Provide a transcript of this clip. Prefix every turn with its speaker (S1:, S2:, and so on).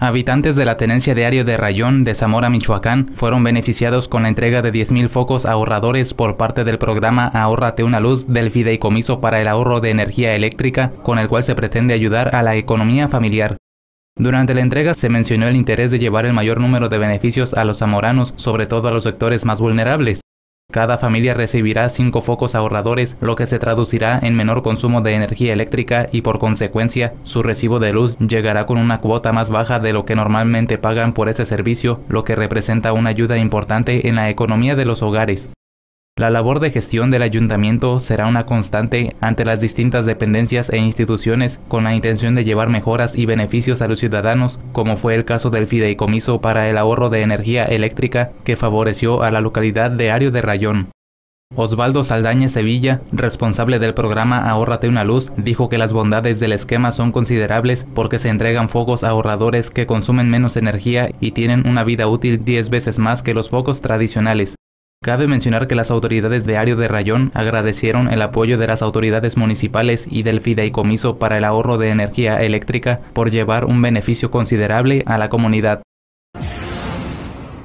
S1: Habitantes de la tenencia de Ario de Rayón de Zamora, Michoacán, fueron beneficiados con la entrega de 10.000 focos ahorradores por parte del programa Ahórrate una luz del Fideicomiso para el ahorro de energía eléctrica, con el cual se pretende ayudar a la economía familiar. Durante la entrega se mencionó el interés de llevar el mayor número de beneficios a los zamoranos, sobre todo a los sectores más vulnerables. Cada familia recibirá cinco focos ahorradores, lo que se traducirá en menor consumo de energía eléctrica y por consecuencia su recibo de luz llegará con una cuota más baja de lo que normalmente pagan por ese servicio, lo que representa una ayuda importante en la economía de los hogares. La labor de gestión del ayuntamiento será una constante ante las distintas dependencias e instituciones con la intención de llevar mejoras y beneficios a los ciudadanos, como fue el caso del fideicomiso para el ahorro de energía eléctrica que favoreció a la localidad de Ario de Rayón. Osvaldo Saldaña Sevilla, responsable del programa Ahórrate una luz, dijo que las bondades del esquema son considerables porque se entregan focos ahorradores que consumen menos energía y tienen una vida útil 10 veces más que los focos tradicionales. Cabe mencionar que las autoridades de Ario de Rayón agradecieron el apoyo de las autoridades municipales y del fideicomiso para el ahorro de energía eléctrica por llevar un beneficio considerable a la comunidad.